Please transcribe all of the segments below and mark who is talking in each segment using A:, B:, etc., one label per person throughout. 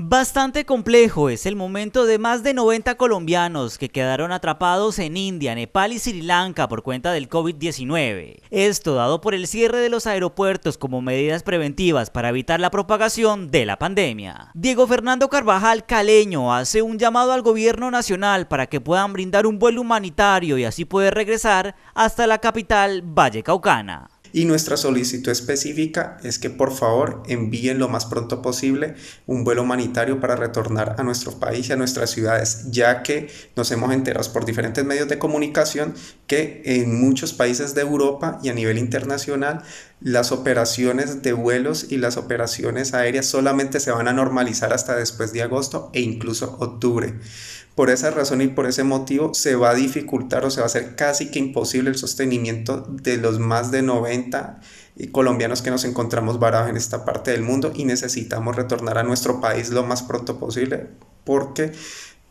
A: Bastante complejo es el momento de más de 90 colombianos que quedaron atrapados en India, Nepal y Sri Lanka por cuenta del COVID-19. Esto dado por el cierre de los aeropuertos como medidas preventivas para evitar la propagación de la pandemia. Diego Fernando Carvajal Caleño hace un llamado al gobierno nacional para que puedan brindar un vuelo humanitario y así poder regresar hasta la capital Valle Caucana.
B: Y nuestra solicitud específica es que por favor envíen lo más pronto posible un vuelo humanitario para retornar a nuestro país y a nuestras ciudades, ya que nos hemos enterado por diferentes medios de comunicación que en muchos países de Europa y a nivel internacional las operaciones de vuelos y las operaciones aéreas solamente se van a normalizar hasta después de agosto e incluso octubre. Por esa razón y por ese motivo se va a dificultar o se va a hacer casi que imposible el sostenimiento de los más de 90 colombianos que nos encontramos varados en esta parte del mundo y necesitamos retornar a nuestro país lo más pronto posible porque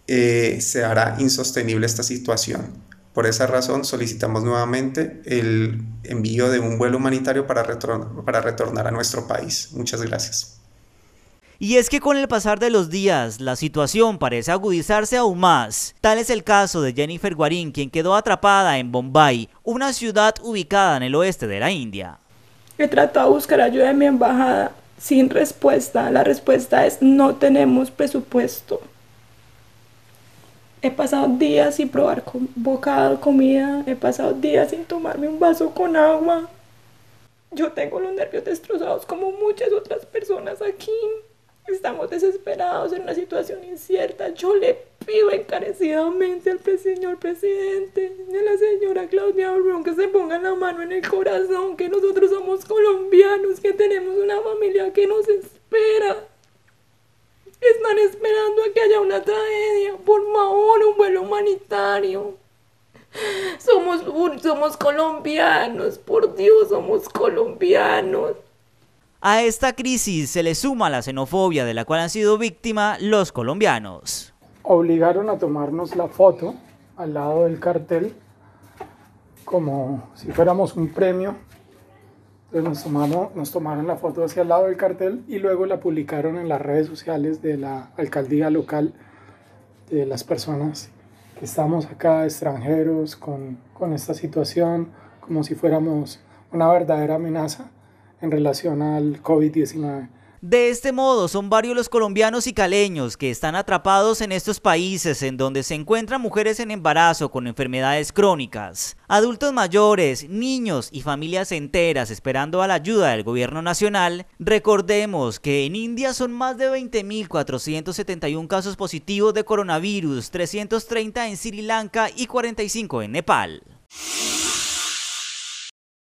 B: eh, se hará insostenible esta situación. Por esa razón solicitamos nuevamente el envío de un vuelo humanitario para, para retornar a nuestro país. Muchas gracias.
A: Y es que con el pasar de los días, la situación parece agudizarse aún más. Tal es el caso de Jennifer Guarín, quien quedó atrapada en Bombay, una ciudad ubicada en el oeste de la India.
C: He tratado de buscar ayuda en mi embajada sin respuesta. La respuesta es no tenemos presupuesto. He pasado días sin probar bocado, comida. He pasado días sin tomarme un vaso con agua. Yo tengo los nervios destrozados como muchas otras personas aquí. Estamos desesperados en una situación incierta. Yo le pido encarecidamente al señor presidente y a la señora Claudia Urbán que se pongan la mano en el corazón, que nosotros somos colombianos, que tenemos una familia que nos espera. Están esperando a que haya una tragedia. Por favor, un vuelo humanitario. Somos, somos colombianos, por Dios, somos colombianos.
A: A esta crisis se le suma la xenofobia de la cual han sido víctimas los colombianos.
D: Obligaron a tomarnos la foto al lado del cartel como si fuéramos un premio. Entonces nos, nos tomaron la foto hacia el lado del cartel y luego la publicaron en las redes sociales de la alcaldía local de las personas que estamos acá, extranjeros, con, con esta situación, como si fuéramos una verdadera amenaza en relación al COVID-19.
A: De este modo, son varios los colombianos y caleños que están atrapados en estos países en donde se encuentran mujeres en embarazo con enfermedades crónicas, adultos mayores, niños y familias enteras esperando a la ayuda del gobierno nacional. Recordemos que en India son más de 20.471 casos positivos de coronavirus, 330 en Sri Lanka y 45 en Nepal.